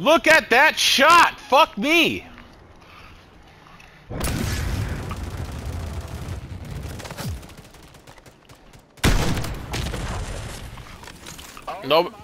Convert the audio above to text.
Look at that shot! Fuck me! Nope.